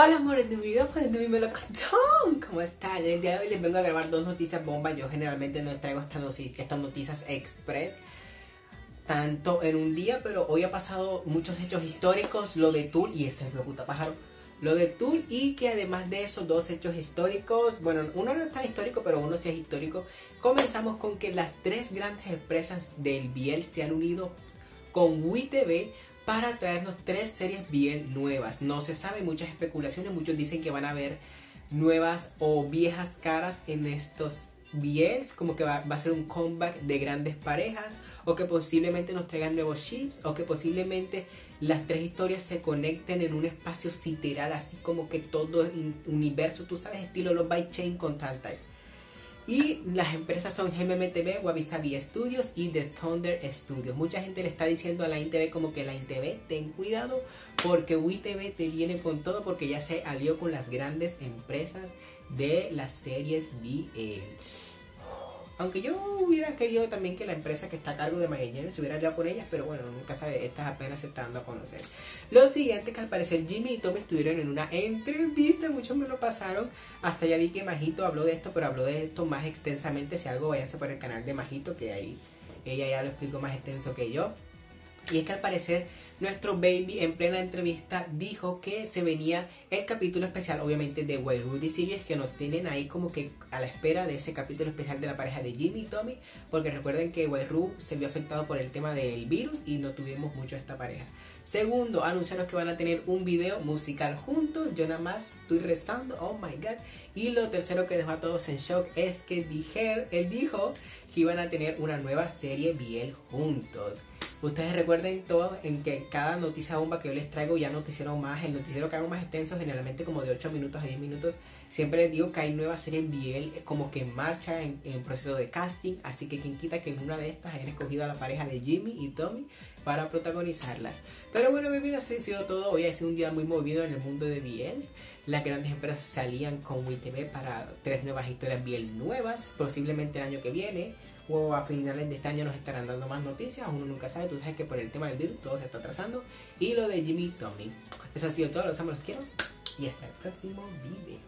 Hola amores de mi vida, amores de mi melocotón ¿Cómo están? El día de hoy les vengo a grabar dos noticias bomba Yo generalmente no traigo estas noticias, estas noticias express Tanto en un día, pero hoy ha pasado muchos hechos históricos Lo de Tool, y este es mi puta pájaro Lo de Tool y que además de esos dos hechos históricos Bueno, uno no es tan histórico, pero uno sí es histórico Comenzamos con que las tres grandes empresas del Biel se han unido con WeTV para traernos tres series bien nuevas. No se sabe, muchas especulaciones, muchos dicen que van a haber nuevas o viejas caras en estos BLs, como que va, a ser un comeback de grandes parejas, o que posiblemente nos traigan nuevos chips, o que posiblemente las tres historias se conecten en un espacio sideral, así como que todo universo, tú sabes, estilo los by Chain con Telltale. Y las empresas son GMMTV, Wabi Studios y The Thunder Studios. Mucha gente le está diciendo a la INTV como que la INTV, ten cuidado porque WeTV te viene con todo porque ya se alió con las grandes empresas de las series BL. Aunque yo hubiera querido también que la empresa que está a cargo de Magallanes se hubiera aliado con ellas, pero bueno, nunca sabe, estas apenas se están dando a conocer. Lo siguiente que al parecer Jimmy y Tommy estuvieron en una entrevista, muchos me lo pasaron, hasta ya vi que Majito habló de esto, pero habló de esto más extensamente, si algo váyanse por el canal de Majito, que ahí ella ya lo explicó más extenso que yo. Y es que al parecer nuestro baby en plena entrevista dijo que se venía el capítulo especial, obviamente, de Way Rudy Series, que nos tienen ahí como que a la espera de ese capítulo especial de la pareja de Jimmy y Tommy, porque recuerden que Wayru se vio afectado por el tema del virus y no tuvimos mucho esta pareja. Segundo, anunciaron que van a tener un video musical juntos, yo nada más estoy rezando, oh my god. Y lo tercero que dejó a todos en shock es que dijer, él dijo que iban a tener una nueva serie bien juntos. Ustedes recuerden todos en que cada noticia bomba que yo les traigo ya noticiero más, el noticiero que hago más extenso, generalmente como de 8 minutos a 10 minutos, siempre les digo que hay nuevas series Biel como que en marcha, en, proceso de casting, así que quien quita que en una de estas hayan escogido a la pareja de Jimmy y Tommy para protagonizarlas. Pero bueno, mi vida, ha sido todo. Hoy ha sido un día muy movido en el mundo de Biel. Las grandes empresas salían con WeTV para tres nuevas historias Biel nuevas, posiblemente el año que viene o a finales de este año nos estarán dando más noticias, uno nunca sabe, tú sabes que por el tema del virus todo se está atrasando. Y lo de Jimmy Tommy. Eso ha sido todo, los amo, los quiero y hasta el próximo video.